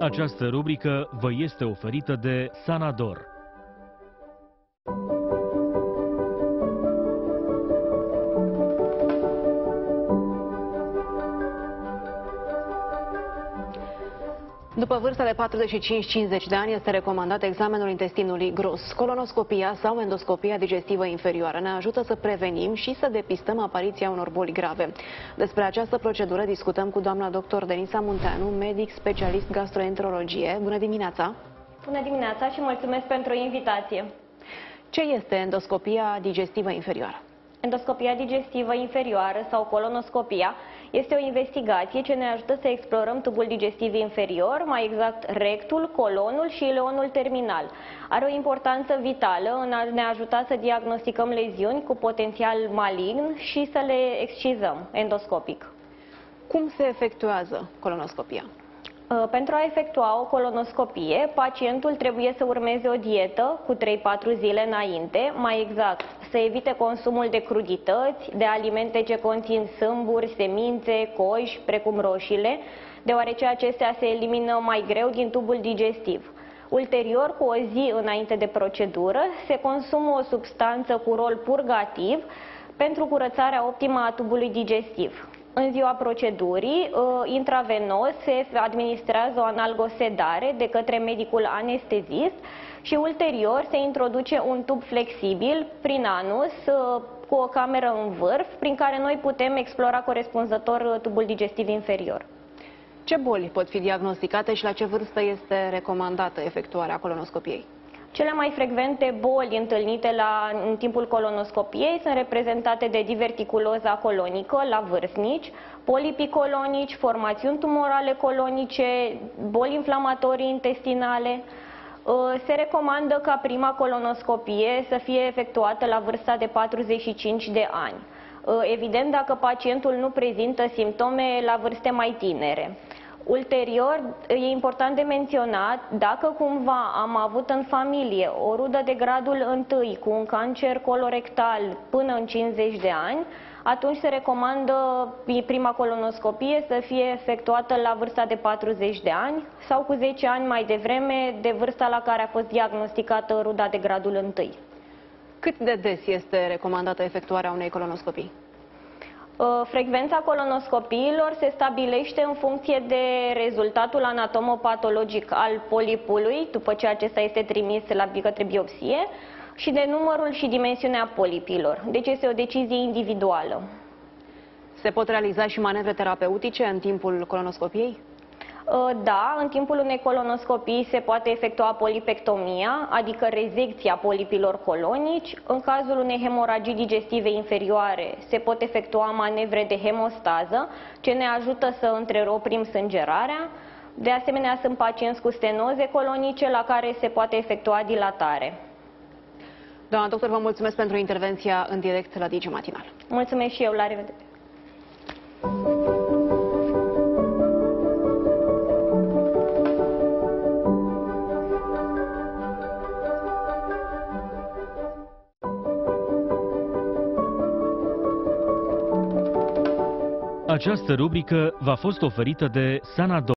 Această rubrică vă este oferită de Sanador. După vârsta de 45-50 de ani este recomandat examenul intestinului gros. Colonoscopia sau endoscopia digestivă inferioară ne ajută să prevenim și să depistăm apariția unor boli grave. Despre această procedură discutăm cu doamna dr. Denisa Munteanu, medic specialist gastroenterologie. Bună dimineața! Bună dimineața și mulțumesc pentru invitație! Ce este endoscopia digestivă inferioară? Endoscopia digestivă inferioară sau colonoscopia este o investigație ce ne ajută să explorăm tubul digestiv inferior, mai exact rectul, colonul și ileonul terminal. Are o importanță vitală în a ne ajuta să diagnosticăm leziuni cu potențial malign și să le excizăm endoscopic. Cum se efectuează colonoscopia? Uh, pentru a efectua o colonoscopie, pacientul trebuie să urmeze o dietă cu 3-4 zile înainte, mai exact să evite consumul de crudități, de alimente ce conțin sâmburi, semințe, coși, precum roșiile, deoarece acestea se elimină mai greu din tubul digestiv. Ulterior, cu o zi înainte de procedură, se consumă o substanță cu rol purgativ pentru curățarea optimă a tubului digestiv. În ziua procedurii, uh, intravenos se administrează o analgosedare de către medicul anestezist și ulterior se introduce un tub flexibil prin anus uh, cu o cameră în vârf prin care noi putem explora corespunzător uh, tubul digestiv inferior. Ce boli pot fi diagnosticate și la ce vârstă este recomandată efectuarea colonoscopiei? Cele mai frecvente boli întâlnite la, în timpul colonoscopiei sunt reprezentate de diverticuloza colonică la vârstnici, polipii colonici, formațiuni tumorale colonice, boli inflamatorii intestinale. Ă, se recomandă ca prima colonoscopie să fie efectuată la vârsta de 45 de ani. Ă, evident, dacă pacientul nu prezintă simptome la vârste mai tinere. Ulterior, e important de menționat, dacă cumva am avut în familie o rudă de gradul întâi cu un cancer colorectal până în 50 de ani, atunci se recomandă prima colonoscopie să fie efectuată la vârsta de 40 de ani sau cu 10 ani mai devreme de vârsta la care a fost diagnosticată ruda de gradul întâi. Cât de des este recomandată efectuarea unei colonoscopii? Uh, frecvența colonoscopiilor se stabilește în funcție de rezultatul anatomopatologic al polipului, după ce acesta este trimis la către biopsie, și de numărul și dimensiunea polipilor. Deci este o decizie individuală. Se pot realiza și manevre terapeutice în timpul colonoscopiei? Uh, da, în timpul unei colonoscopii se poate efectua polipectomia, adică rezecția polipilor colonici. În cazul unei hemoragii digestive inferioare se pot efectua manevre de hemostază, ce ne ajută să întrerupim sângerarea. De asemenea, sunt pacienți cu stenoze colonice la care se poate efectua dilatare. Doamna doctor, vă mulțumesc pentru intervenția în direct la Digi Matinal. Mulțumesc și eu, la revedere! Această rubrică v-a fost oferită de Sanador.